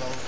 alone.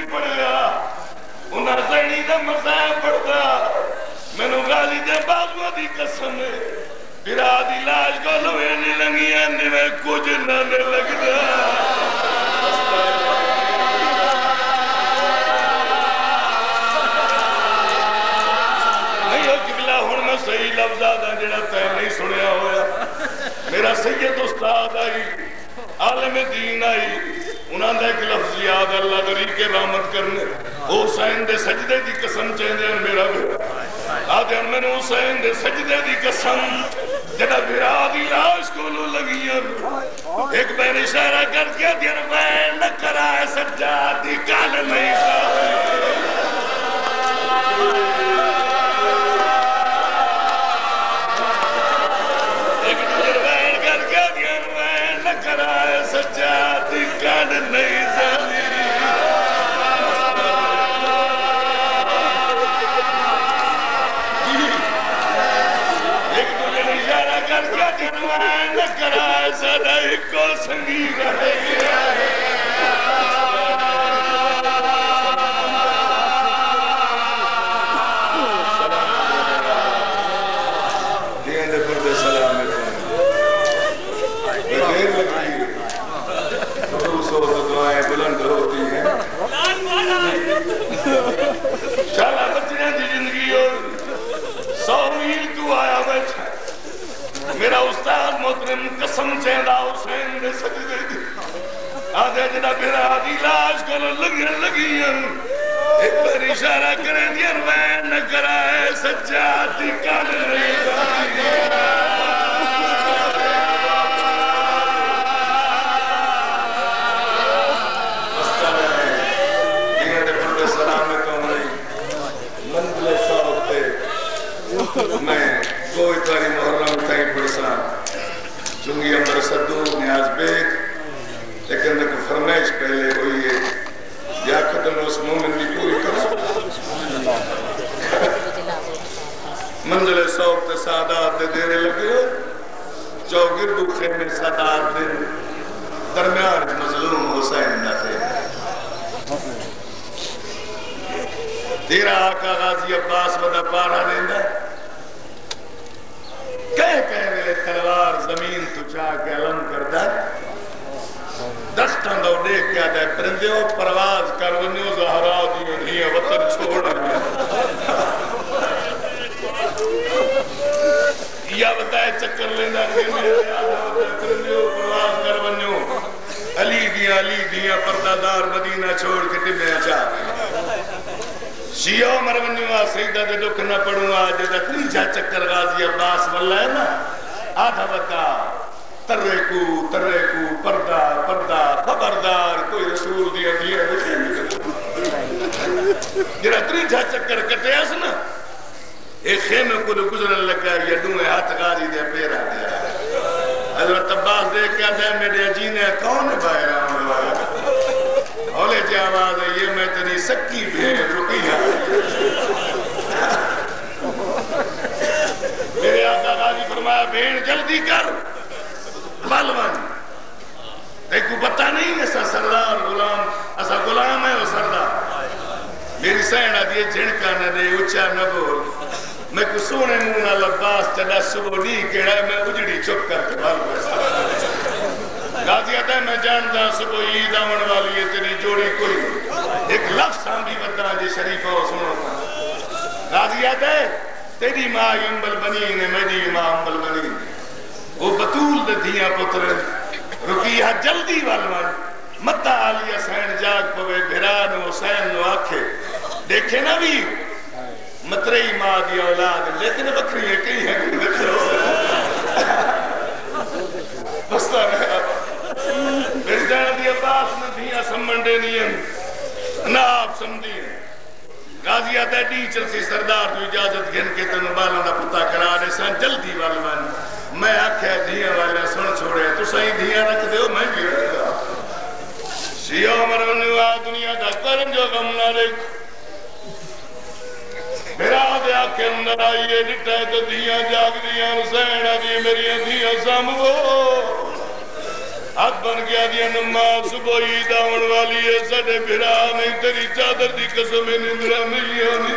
صحیح نہیں پڑھیا۔ انہاں زینی دا مسائب پڑھتا۔ میں نو غالی دے بازو دی قسم ہے۔ برا دی لاش کو لوے نہیں لنگی اندی میں کچھ نہ نے لگدا۔ نہیں ہو قبلہ ہن میں صحیح لفظ آدھا جڑا تے نہیں سنیا ہویا۔ میرا سید استاد آئی، عالم دین آئی۔ انہاں دا ایک لفظ یاد اللہ دری کے رحمت کرنے حسین دے سجدے دی قسم چاہندے ہیں میرا بیٹا آدھے ہم نے حسین دے سجدے دی قسم جڑا میرا دی لاش کو لو لگی ہیں ایک بین اشارہ کر کے دیر میں نہ کرائے سجاد دی کال نہیں خواہی ایک دیر وین کر کے دیر وین نہ کرائے سجاد دی کال نہیں خواہی ایک دوجے اشارہ کر کے کو سنگی رہے گیا ہے چالا بچنے دی زندگی اور سو میل تو آیا بیٹھا میرا استاد محترم قسم چہندا حسین دے سجدے دی آدھے جدا میرا آدھی لاش کو لگی لگی ایک بار اشارہ کرے دیا میں نہ کرائے سجاد دی کال نہیں منزل منزل صاحب تے سادات دے دیرے لگے ہو۔ دکھے میں سادات دے۔ درمیان مظلوم حسین نہ تھے۔ تیرا آقا غازی عباس ودا پارا دیندہ کہہ کہہ ویلے تلوار زمین تو چاہ کے علم کردہ دستان دو دیکھ کیا دے پرندیوں پرواز کرونیوں زہرا دیوں نہیں وطن چھوڑ یا بتائے چکر لینا کہ میں پرندیوں پرواز کرونیوں علی دیاں علی دیاں پردادار مدینہ چھوڑ کے ٹبنے چاہ شیعہ عمر مرونیوں آ سیدہ دے دکھ نہ پڑھوں آج دے تریجا چکر غازی عباس واللہ ہے نا۔ آدھا بتا، ترے کو ترے کو، پردہ پردہ، خبردار، کوئی رسول دیا دیا۔ جرا تریجا چکر کٹے اس نا۔ ایک خیمے کو دو گزرن لگا یہ دوں ہاتھ غازی دے پیرا دیا حضرت عباس دیکھ کیا دے، میرے جینے کون ہے باہر آنے اولے جی آواز ہے، یہ میں تیری سکی بھیڑ رکی ہے۔ میرے آقا غازی فرمایا، بھیڑ جلدی کر۔ بلون دیکھو، پتہ نہیں ایسا سردار غلام، ایسا غلام ہے وہ سردار۔ میری سینہ دیئے جھنکا نہ دے اچھا نہ بول۔ میں کو سونے مونا لباس چلا صبح نہیں کیڑا ہے، میں اجڑی چک کر کے بھال پیسا غازی آتا ہے، میں جانتا صبح عید آمن والی ہے، تیری جوڑی کوئی ایک لفظ ہم بھی بدنا جی شریفہ ہو، سنو۔ غازی آتا ہے، تیری ماں امبل بنی نے، میری ماں امبل بنی وہ بطول دے دیا پتر رکیہ جلدی والوان متا آلی حسین جاگ پوے بھران حسین نو آکھے۔ دیکھے نا بھی؟ مترئی ماں دی اولاد، لیکن بکری ہے۔ کئی ہے بستا رہا میری جانا دی عباس نے دیا سمنڈے نہیں نا آپ سمدھی ہیں غازی آتا ٹیچر سی سردار تو اجازت گھن کے تنو بالا دا پتا کرا رہے سان جلدی والوان میں آکھیا دھیا والا سن چھوڑے۔ تو صحیح دھیا رکھ دے ہو میں بھی رکھ دا شیعہ عمر دنیا دا کرم جو غم نہ رکھ۔ میرا دے آکھے اندر آئیے نٹا تو دھیا جاگ دیا حسین آجی میری دھیا سامو۔ ہاتھ بن گیا دیا نماز صبح عید آن والی ہے سڑے بھرا نہیں تیری چادر دی قسم نندرہ ملی آنی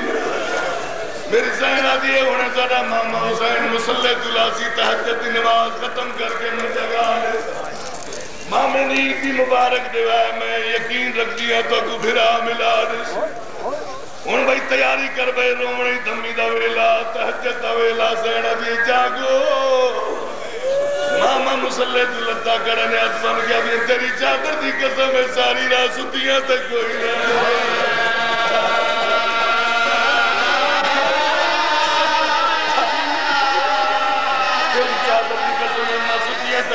میری زہن آدھی ہے انہیں زیادہ ماما حسین مسلح دلاسی تحجت نماز ختم کر کے میں جگہ آنے مامے نے عیدی مبارک دیوائے میں یقین رکھ دیا ہاں تو کو بھرا ملا دس ان بھائی تیاری کر بھائی رومنی دمی دا ویلا تحجت دا ویلا زہن آدھی جاگو ماما مسلح دلتا کرنے اتمن کیا بھی تیری چادر دی قسم ہے ساری رات ستیاں تک کوئی نہیں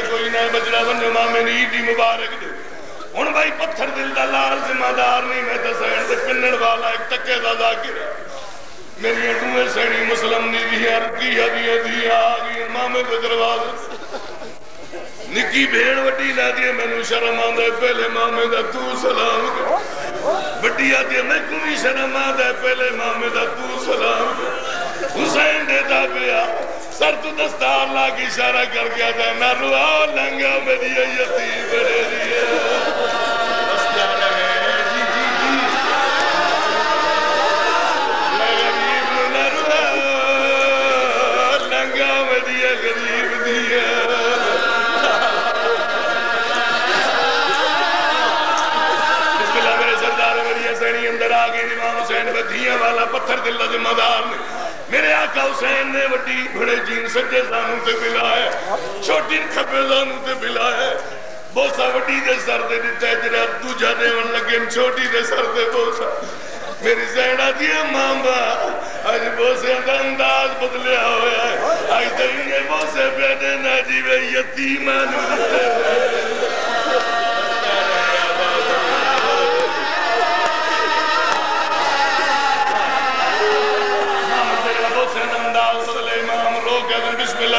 کوئی نہ بجڑا ونجو ماں میں نیدی مبارک دے ہن بھائی پتھر دل دا لال ذمہ دار نہیں میں تے سین دے پنن والا ایک تکے دا ذاکر ہے میری ڈوے سینی مسلم دی دی رکی ہدی دی آ گئی ماں میں دروازے نکی بھیڑ وڈی لا دی مینوں شرم آندا پہلے ماں میں دا تو سلام کر وڈی آ دی میں کوئی شرم آندا پہلے ماں میں دا تو سلام کر حسین دے دا پیا سر تو دستار لا کی اشارہ کر گیا تھا نہ روا لنگا میری یتیم بڑے دیا دستار ہے جی جی جی میں غریب نہ روا لنگا میری غریب بسم اللہ میرے سردار میری حسینی اندر آگے امام حسین، بدھیاں والا پتھر دل ذمہ دار نے۔ آقا حسین نے وڈی بڑے جین سجے زانوں تے ملا ہے، چھوٹی کھپے زانوں تے ملا ہے۔ بوسا وڈی دے سر دے دیتا ہے جرا دوجہ دے ون لگے، چھوٹی دے سر دے بوسا۔ میری زینہ دیئے ماما آج بوسے دا انداز بدلیا ہویا ہے۔ آج درینے بوسے پیدے ناجیوے یتیمان ہوتے بسم اللہ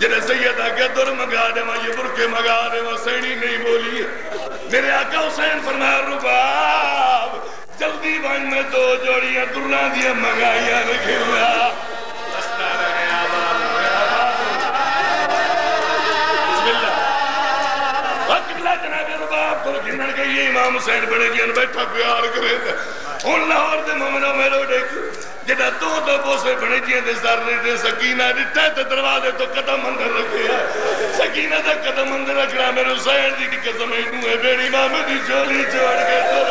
جنہیں سیدہ کے در مگا دے ماں یہ برکے مگا دے ماں سینی نہیں بولی۔ میرے آقا حسین فرمایا، رباب، جلدی بان میں دو جوڑیاں درنا دیا مگائیاں رکھے ہوا امام حسین بڑے جیان بیٹھا پیار کرے۔ تھے لاہور دے مومنوں میں رو دیکھ جدا دو دو بوسے بڑے جیے دے سر نے دے سکینہ ڈٹھے تے دروازے تو قدم اندر رکھے سکینہ دے قدم اندر رکھنا میرے حسین جی دی کی قسم اینو ہے بیڑی ماں دی چولی چھوڑ کے تر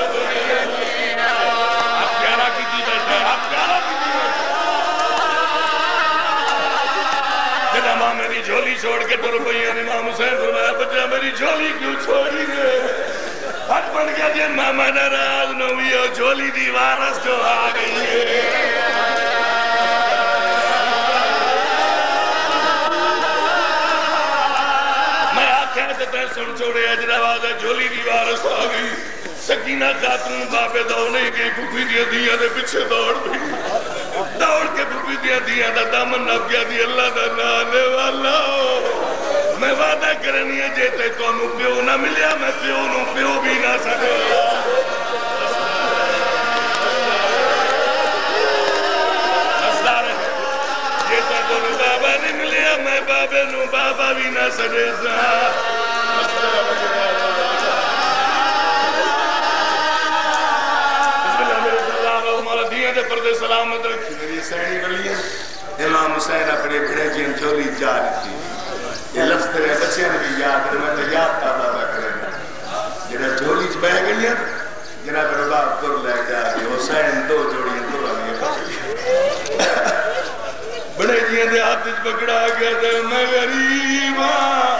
آپ پیارا کی دی بیٹھا آپ پیارا کی دی بیٹھا جدا ماں میری جھولی چھوڑ کے تر پئی امام حسین فرمایا، بچہ میری جھولی کیوں چھوڑی گئے حق بن گیا جی ماما ناراض نہ ہوئی ہو جھولی دی وارس جو آ گئی ہے۔ میں آکھیں سے تے سن چھوڑے اجرا والا جھولی دی وارس آ گئی سکینہ خاتون بابے دوڑنے گئی پھوپھی دی دیا دے پیچھے دوڑ بھی دوڑ کے بھوپی دیا دیا دا دامن نب گیا دی اللہ دا نانے والا میں وعدہ کرنی ہے جیتے تو انو پیو نہ ملیا میں پیو نو پیو بھی نہ سکے جیتے تو انو بابا نہیں ملیا میں رکھی میری سینی گلی امام حسین اپنے بھڑے جین جولی جا رکھی یہ لفظ تیرے بچے نے بھی یاد ہے، میں تو یاد کا بابا کرنا جنہ جولی چ بہ گئی ہے، جناب رباب پر لے کے آگے حسین دو جوڑی دو لگی بڑے جین دے ہاتھ چ پکڑا گیا تے میں غریب ہاں۔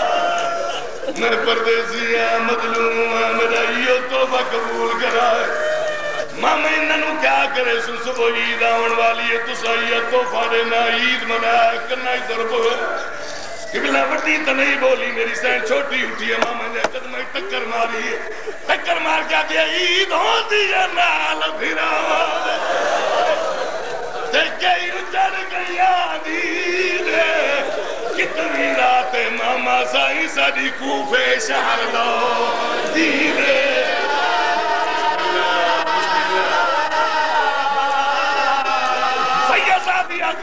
میں پردیسی ہاں مظلوم ہاں میرا یہ توبہ قبول کرا۔ ہے ماما انہوں کیا کرے سن صبح عید آن والی ہے، تو سائیہ تو فارے نہ عید منا کرنا ہی ضرب طرف قبلہ وٹی تو نہیں بولی، میری سین چھوٹی اٹھی ہے، ماما نے قدم ٹکر ماری ہے۔ ٹکر مار کیا دیا عید ہوتی ہے، نال پھرا دیکھے ہی اچھر گیا دید کتنی رات ماما سائی ساری کوفے شہر دو دیدے دیا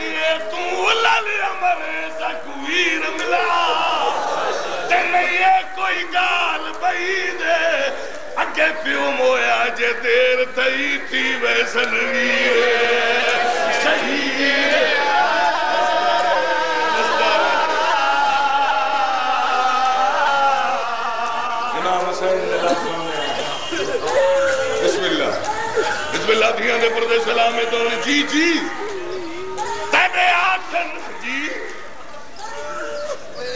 کیے تو لالی عمر سکویر ملا تینے یہ کوئی گال بئی دے اگے پیو مویا جے دیر تئی تھی ویسن گیرے شہیر بسم اللہ بسم اللہ دیا دے پردے سلامت اور جی جی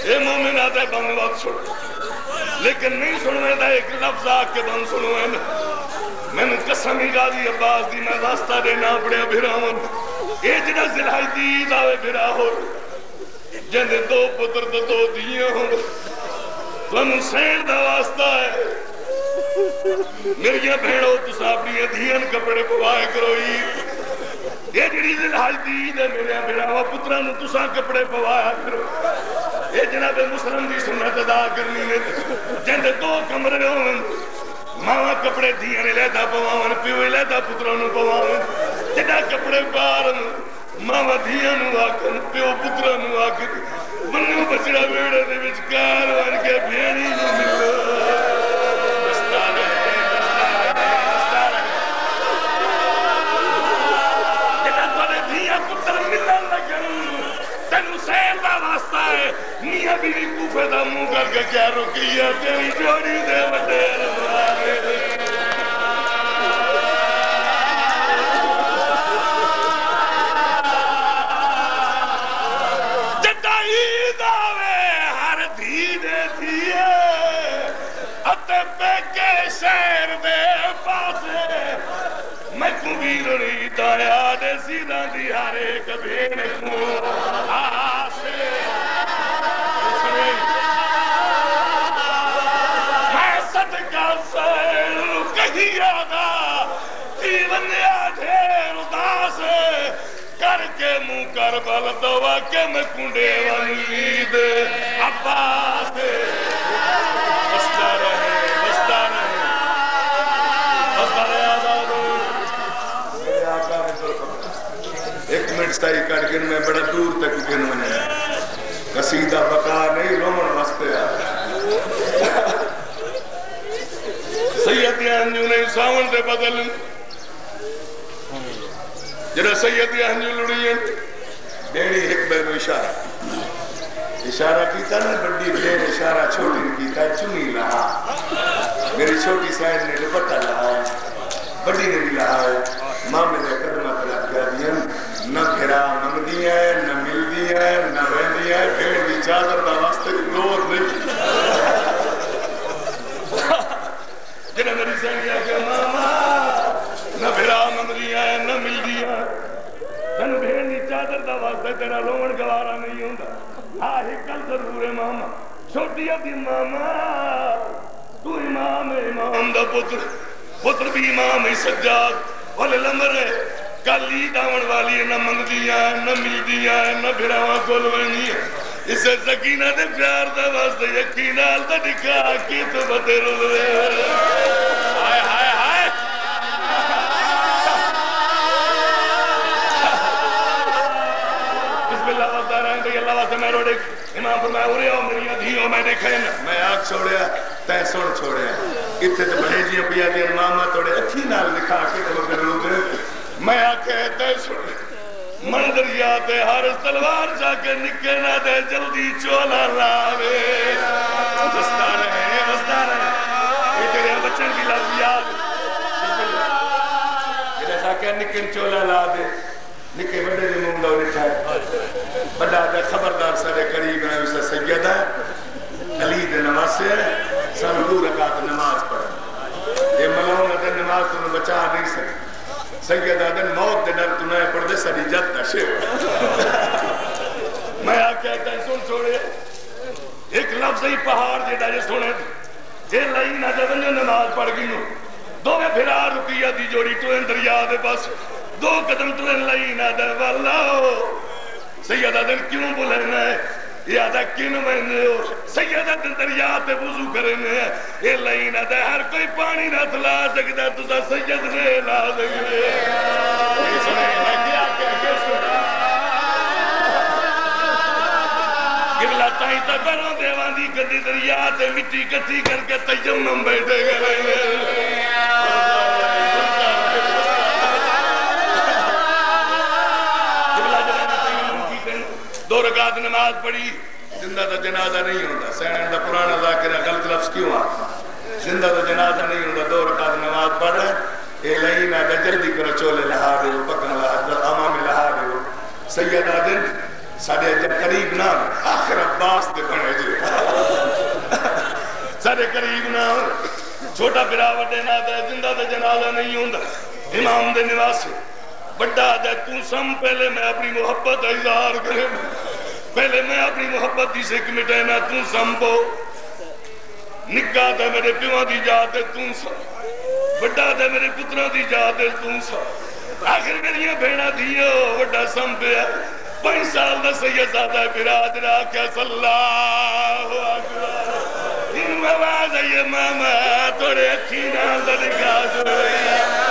تیرے اے مومن آتے بہن وقت سن لیکن نہیں سنوے دا ایک لفظ آگ کے بہن سنوے دا میں نے قسمی گالی عباس دی، میں واسطہ دینا پڑے بھراون اے جنہ زلحائی دی داوے بھرا ہو۔ جن دو پتر تو دو دیئے ہوں۔ تو سین دا واسطہ ہے۔ میری بھیڑو تو ساپنی دھین کپڑے پوائے کرو۔ یہ جڑی دل حال دین ہے میرے بھیڑاوا پترانو تو سا کپڑے پوایا کرو یہ جناب مسلم دی سنت ادا کرنی ہے جند دو کمرے ہوں ماما کپڑے دھیانے لیتا پواون پیوے لیتا پترانو پواون جدا کپڑے پارن ماما دھیانو آکن پیو پترانو آکن منو بچڑا بیڑے دے بچکار وان کے بھیڑی جو ملو میاں بھی کوفے دا منہ کر کے کیا رکی ہے تیری جوڑی دے بڑے روانے دے جٹائی داوے ہر دھینے دیئے اتے پیکے بل دوا کے میں کنڈے ونید عباس بستا رہے بستا رہے بستا رہے آزاد میرے آقا نے ایک منٹ سائی کر گن میں بڑا دور تک گن ہونے قصیدہ بقا نہیں رومن وستے آ سیدی انجو نے ساون دے بدل جنہ سیدی انجو لڑی ہیں ڈیڑی ایک بے اشارہ اشارہ کیتا نا بڑی دیر اشارہ چھوٹی کیتا چنی لہا میری چھوٹی سائن نے لپٹا لہا بڑی نے بھی لہا ہے ماں میں نے قدمہ پر لگا دیا نہ پھرا من دیا ہے نہ مل دیا ہے نہ رہ دیا ہے بھیڑ دی چادر دا واسطے دور نہیں جنہ میری سائن کیا کہ ماما، نہ پھرا من دیا ہے نہ مل دیا ہے تن بھیڑ دی چادر دا واسطے تیرا لون گوارا نہیں ہوندا۔ آہ کل ضرور ہے ماما۔ چھوٹی دی ماما۔ تو امام امام دا پتر۔ پتر بھی امام ہی سجاد۔ والے لمر ہے۔ کالی داون والی ہے، نہ منگدیاں نہ ملدیاں نہ بھراواں کول ونیاں اسے سکینہ دے پیار دا واسطے یقینال دا نکاح کی تو بدے رولے ہائے ہائے ہائے۔ بسم اللہ واسطہ رہن دے اللہ واسطے میں روڑے امام فرمایا، اورے ہو میری ادھی دھیوں میں دیکھا ہے میں آگ چھوڑیا تے سن چھوڑیا۔ اتھے تے بڑے جی پیا دے امام توڑے اچھی نال لکھا کے تو بدے رولے میں آکے تے سن مندر یا تے ہر تلوار جا کے نکے نہ دے، جلدی چولا لاوے بستا رہے بستا رہے یہ تیرے بچن کی لفظ یاد۔ یہ ایسا کہ نکن چولا لا دے، نکے بڑے دے مونگا اٹھا ہے۔ بڑا دے خبردار سارے قریب ہیں، اسے سیدہ علی دے نماز سے سن دو رکعت نماز پڑھ یہ ملون دے نماز تمہیں بچا نہیں سکتے سید آدن موت دے ڈر تنہیں پڑھ دے ساری جد دا شیو میں آپ کہتا ہے سن چھوڑے ایک لفظ ہی پہاڑ جے ڈا جے سنے جے لئی نہ جے ونجو نماز پڑھ گئی نو۔ دو میں پھر آ رکیا دی جوڑی تو ان دریا دے پاس دو قدم تو ان لئی نہ دے والا سید آدن کیوں بولنا ہے یادا کن میں ہو سیدہ دن دریا تے وضو کرنے ہیں یہ لائنہ دے ہر کوئی پانی نہ تلا سکتا تو تا سید نے لا سکتے یہ سنے ہے کیا کیا کیا سنے قبلہ تائیں تا کروں دیوان دی کدی دریا تے مٹی کٹی کر کے تیمم بیٹھے گئے دو رکعت نماز پڑھی، زندہ دا جنازہ نہیں ہوتا سینن دا پرانا ذاکرہ غلط لفظ کیوں آتا؟ زندہ دا جنازہ نہیں ہوتا دو رکعت نماز پڑھ رہے اے لئی نہ دا جلدی کرو چولے لہا دے ہو پکن لہا دے امام لہا دے ہو سیدہ دن سارے جب قریب نہ آخر عباس دے بنے جو سارے قریب نہ چھوٹا برا وڈے نہ دے، زندہ دا جنازہ نہیں ہوتا امام دے نواسی بڑا دے، تو سم پہلے میں اپنی محبت اظہار کرے۔ پہلے میں اپنی محبت دی سکھ مٹے نہ تو سم پو دے میرے پیوہ دی جاتے تو سم بڑا دے میرے پترہ دی جاتے تو سم آخر میری بھیڑا دیو بڑا سم ہے۔ پانچ سال دا سید زادہ براد راکیا صلی اللہ اکبر ان مواز ہے، ماما توڑے اچھی نال دا نکاح جو۔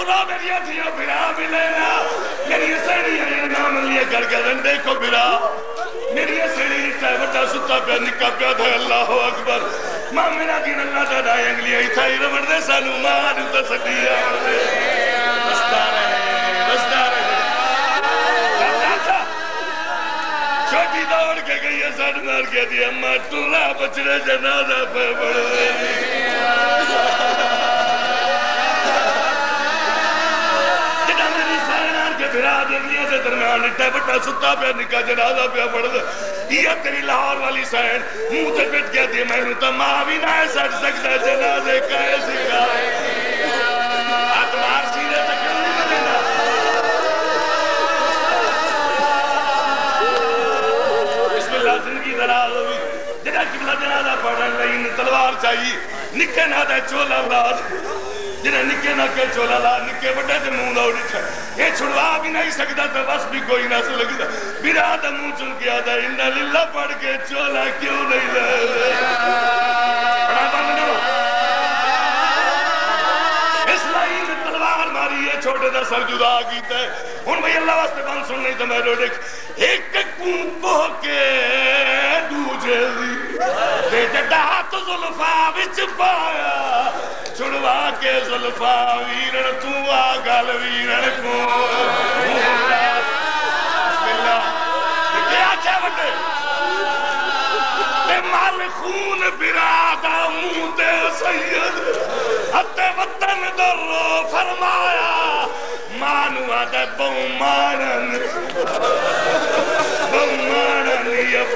تُرا میری اتھیوں بھرا ملینا میری سڑی ہے نام لیے کر کے رندے کو بھرا میری سڑی ہے بڑا ستا پہ نکا پہ دھے اللہ اکبر۔ ماں میرا دین اللہ تا دائیں انگلی ہے تھائی۔ رمڑ دے سانو ماں دوتا سٹی ہے۔ رستہ رہے رستہ رہے۔ چھوٹی دوڑ کے گئی ہے سڑ مار کے دی۔ اممہ تُرا بچنے جنازہ پہ بڑھ رہی دنیا سے درمیان اٹھا بٹا ستا پہ نکا جنازہ پہ پڑھ دے یہ تیری لاہور والی سائن منہ تے پٹ گیا دی میں تو ماں بھی نہ سٹ سکتا جنازے کا ایسی تلوار چاہیے، نکے نہ دے چولا اولاد جنہیں نکے نہ کے چولا لا نکے بڑے دے مون دا اڑی تھا بھی نہیں سکتا، تو بس بھی کوئی نہ سے لگتا میرا دا مون چل گیا دا انہا للہ پڑھ کے چولا کیوں نہیں لے بڑا بند نہ اس لائی میں تلوار ماری ہے، چھوٹے دا سر جدا کیتا ہے۔ ان بھئی اللہ واسطے بند سن، نہیں تو میں رو دیکھ۔ ایک کون کو کے دوجے دی۔ دے جڑا تو ظلفا وچ پایا۔ چھڑوا کے ظلفا ویرن تو آگل ویرن کو بسم اللہ کیا کیا بٹے تے مال خون برادا منہ دے سید ہتے وطن در فرمایا مانو آدھے بومانن بومانن یہ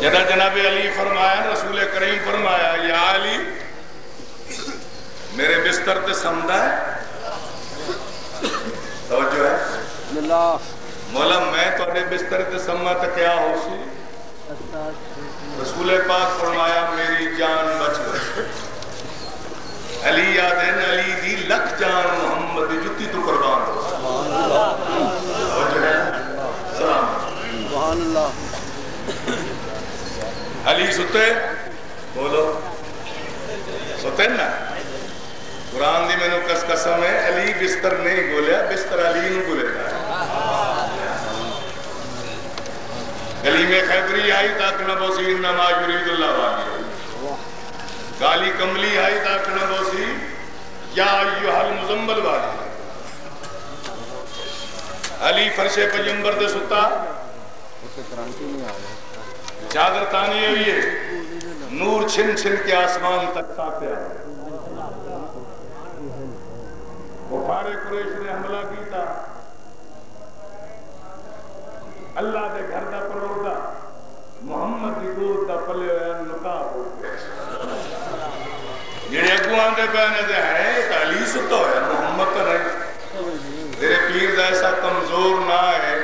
جنا جناب علی فرمایا، رسول کریم فرمایا، یا علی، میرے بستر تے سمدہ ہے توجہ ہے۔ مولا، میں تو اپنے بستر تے سمدہ تے کیا ہو سی؟ رسول پاک فرمایا، میری جان بچ گئی۔ علی یادین علی دی لکھ جان محمد جتی تو قربان ہو۔ توجہ ہے سلام سبحان اللہ۔ علی، ستے؟ بولو۔ ستے نا؟ قرآن دی میں نے کس قسم ہے؟ علی بستر نہیں گولیا بستر علی نو گولے گلی میں خیبری آئی تاک نبوسی انما یرید اللہ والی کالی کملی آئی تاک نبوسی یا ایوہ المزمبل والی علی فرش پیمبر دے ستا۔ چادر تانی ہوئی ہے نور چھن چھن کے آسمان تک ساتے ہیں کفار قریش نے حملہ کیتا۔ اللہ دے گھر دا پروڑ دا محمد دی گود دا پلے ہویا نقاب ہو گیا۔ جڑے اگوان دے پہنے دے ہے ایک علی ستا ہویا، محمد کا رہی تیرے پیر دا ایسا کمزور نہ ہے۔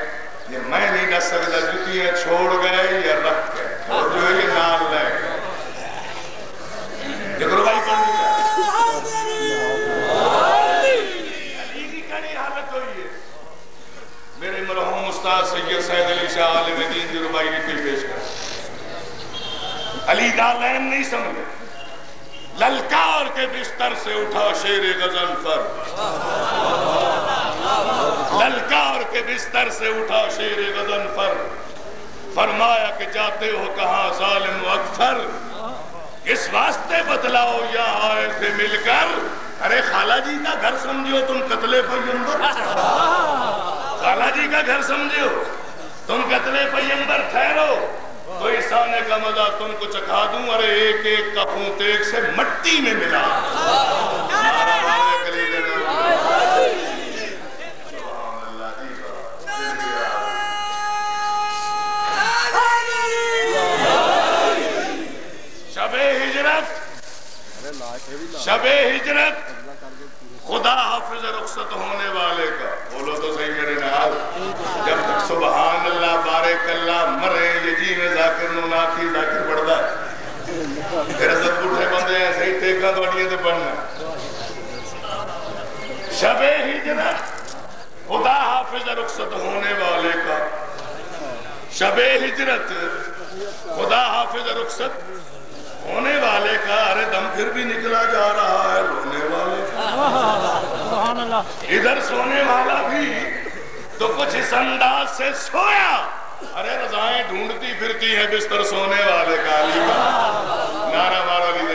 یہ میں نہیں ڈس سکتا جتیاں چھوڑ گئے یا رکھ گئے۔ اور جو ہے یہ نال لے گئے۔ دیکھو بھائی پڑھ علی ہے۔ میرے مرحوم استاد سید سید علی شاہ عالم دین پیش کر علی دالین نہیں سمجھے۔ للکار کے بستر سے اٹھا شیر غزن فر للکار کے بستر سے اٹھا شیر غزن فر فرمایا کہ جاتے ہو کہاں ظالم و اکثر؟ اس واسطے بتلاؤ یا آئے تھے مل کر۔ ارے خالہ جی کا گھر سمجھو تم قتل پیمبر خالہ جی کا گھر سمجھو تم قتل پیمبر ٹھہرو۔ تو اس آنے کا مزہ تم کو چکھا دوں۔ ارے ایک ایک کا خونت ایک سے مٹی میں ملا۔ شب ہجرت، خدا حافظ رخصت ہونے والے کا۔ بولو تو صحیح میرے نال، جب تک سبحان اللہ، بارک اللہ، مرے، یہ جی میں ذاکر نو ناکی ذاکر پڑھتا ہے۔ پھر حضرت بوٹھے بندے ہیں، صحیح ٹیکا دوڑیے تے پڑھنا شب ہجرت، خدا حافظ رخصت ہونے والے کا۔ شب ہجرت، خدا حافظ رخصت ہونے والے کا ارے دم پھر بھی نکلا جا رہا ہے رونے والے کا۔ ادھر سونے والا بھی تو کچھ اس انداز سے سویا۔ ارے رضائیں ڈھونڈتی پھرتی ہے بستر سونے والے کا علی کا نعرہ علی کے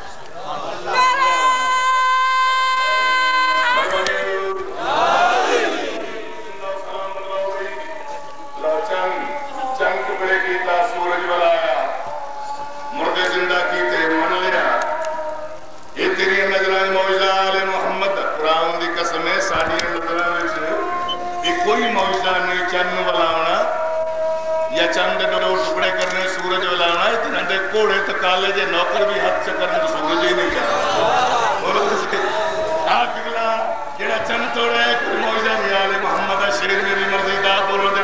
کوئی موجزہ نہیں چند بلاونا یا چند ڈرو ٹکڑے کرنے سورج بلاونا اتنا دے کوڑے تکالے جے نوکر بھی حد سے کرنے تو سورج ہی نہیں جانا بولو کسی آکھلا جڑا چند توڑے کوئی موجزہ نہیں آلے محمد شیر میری مرضی دا بولو دے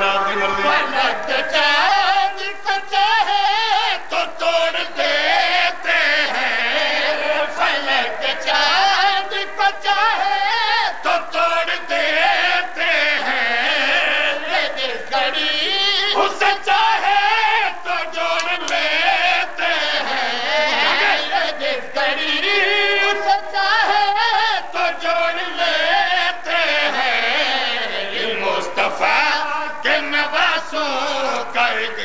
کے نواسوں کا ایک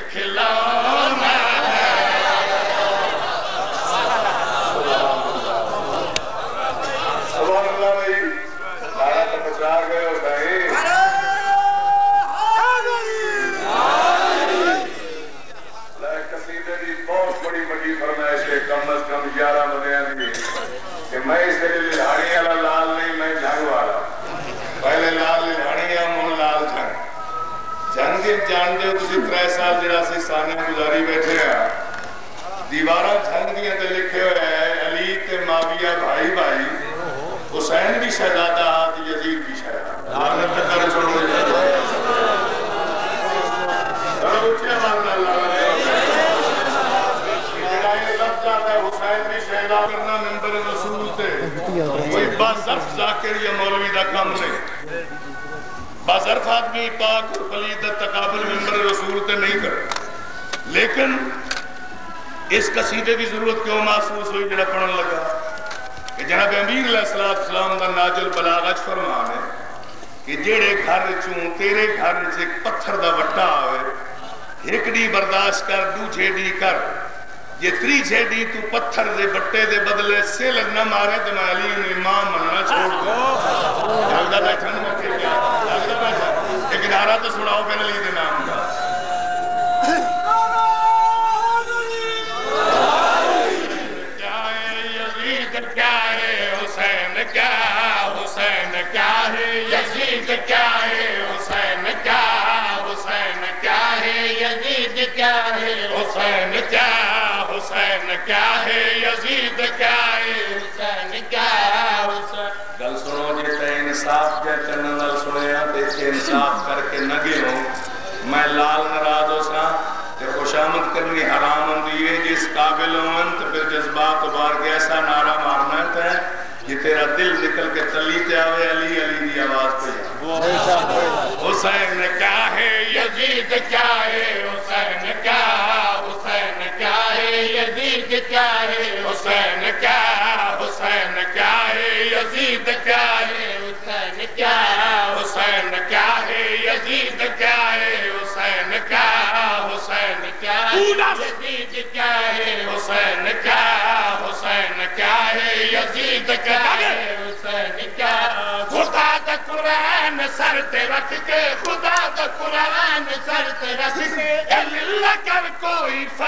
مارے تو میں علی انہیں امام مننا چھوڑ دو جاگدہ بیٹھا نہیں مکے کیا؟ جاگدہ بیٹھا۔ ایک نعرہ تو سناؤ پہنے علی دے نام کا۔ کیا ہے یزید؟ کیا ہے حسین؟ کیا حسین؟ کیا ہے یزید؟ کیا ہے حسین؟ کیا حسین؟ کیا ہے یزید؟ کیا ہے حسین؟ کیا حسین، کیا ہے یزید، کیا ہے حسین، کیا ہے حسین؟ گل سنو جی تے انصاف جے کرنے نال سنیا تے تے انصاف کر کے نہ گئے میں لال ناراض ہو سا تے خوشامد کرنی حرام ہوندی ہے، جس قابل ہوں تے پھر جذبات ابار کے ایسا نعرہ مارنا ہے یہ تیرا دل نکل کے تلی تے آوے، علی علی دی آواز پہ۔ حسین، کیا ہے یزید، کیا ہے حسین، کیا حسین؟ کیا ہے یزید کیا ہے حسین کیا حسین کیا ہے یزید کیا ہے حسین کیا حسین کیا ہے یزید کیا ہے حسین کیا حسین کیا یزید کیا ہے حسین کیا حسین کیا ہے یزید کیا ہے حسین کیا خدا دا قرآن سر تے رکھ کے خدا دا قرآن سر تے رکھ کے اللہ کر کوئی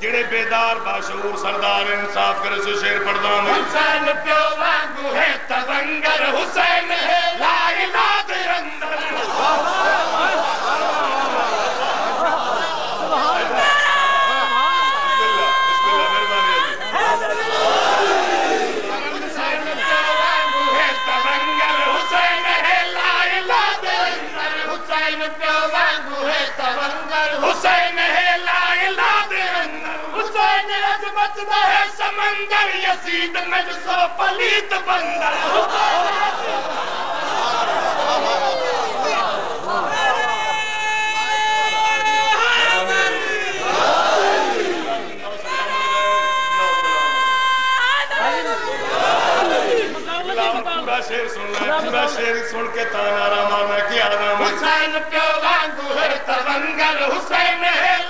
جڑے بیدار، باشعور، سردار، انصاف کرے سو شیر پڑھدا میں۔ حسین پیو وانگو ہے، تونگر حسین ہے، لا الہ حسین بندر یسید نج سو پلیت بندر حسین پیو بانگو ہے تبنگل حسین ہے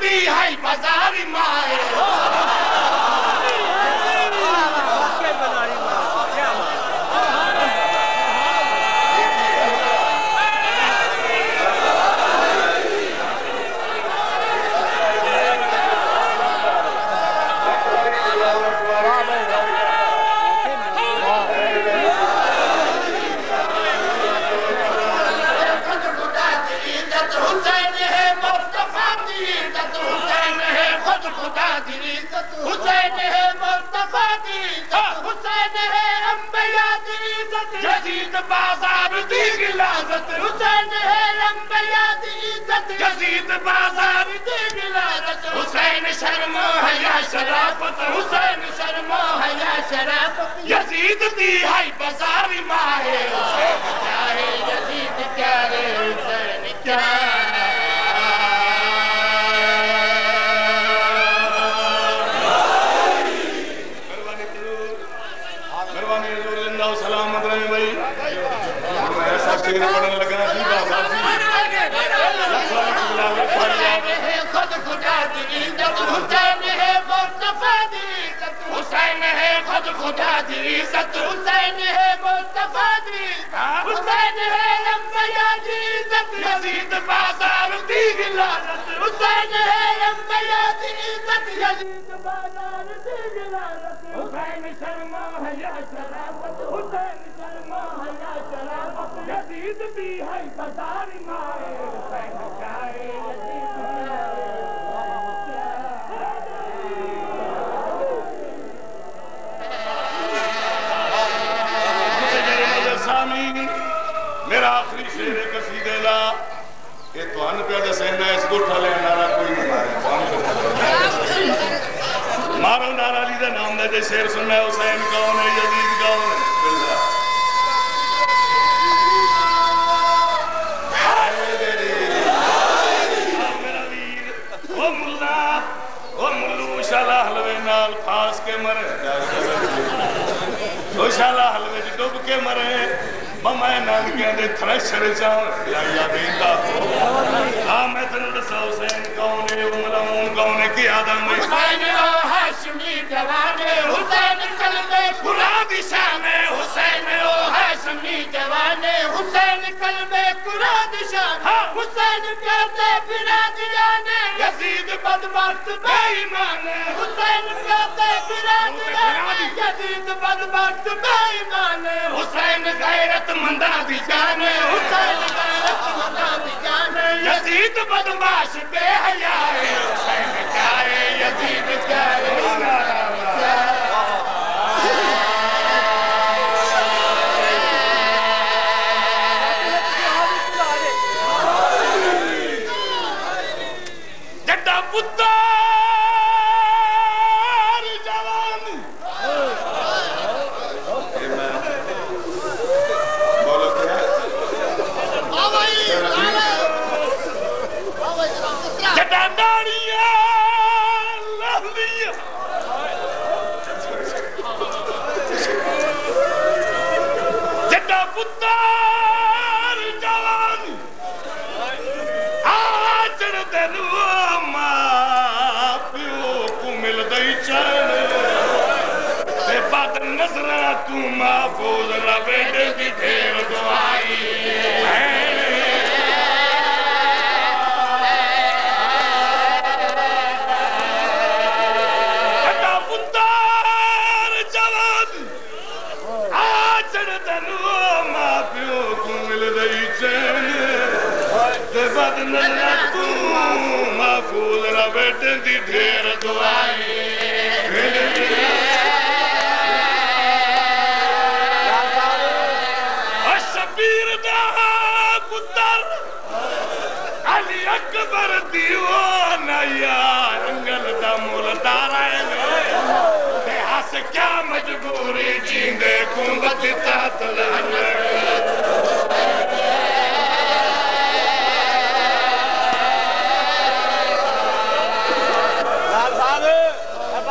mi hay.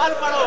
Álvaro.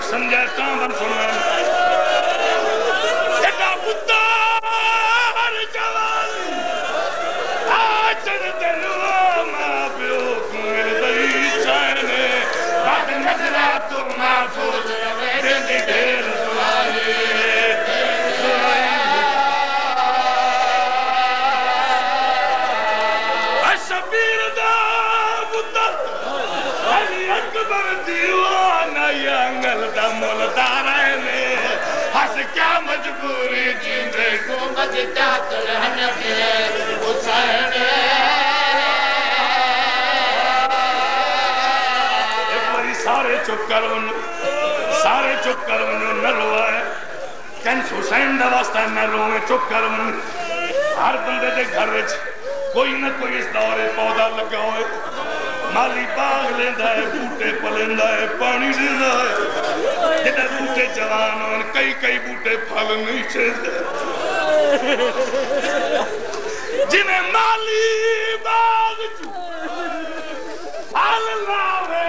ਸਿੱਖ ਸੰਗਤ ਕਾਂ ਬਨ ਸੁਣਨ ਜੱਗਾ ਪੁੱਤਰ ਜਵਾਨੀ ਆ ਚਨ ਤੇ ਰੋ ਮਾ ਪਿਓ ਕੋਈ ਦਈ ਚਾਹਨੇ تو ਨਜ਼ਰਾ ਤੂੰ ਮਾ ਫੁੱਲ ਰਵੇ ਦਿੰਦੀ ਦੇਰ ਸੁਆਰੀ ਦੀ ਵਾ شبیر دا پتر علی اکبر دیوانہ یا انگل دا مولدار ہے نے ہس کیا مجبوری جیندے کو مجدات رہن کے حسین ایک باری سارے چپ کرو سارے چپ کرو نہ روائے کنس حسین دا واسطہ نہ روئے چپ کرو ہر بندے دے گھر وچ کوئی نہ کوئی اس دورے پودا لگا ہوئے مالی باغ لیندہ ہے بوٹے پلیندہ ہے پانی دیندہ ہے جدھر بوٹے جوان ہوئے کئی کئی بوٹے پھل نہیں چھیندے جنہیں مالی باغ چو پھل لاوے